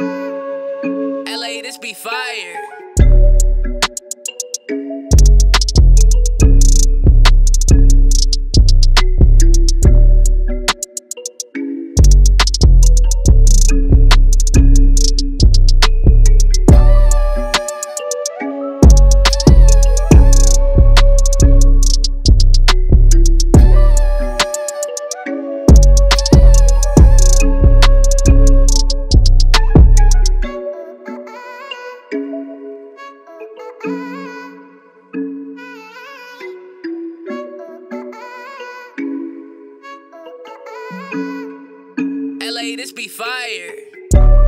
LA, this be fire. LA, this be fire.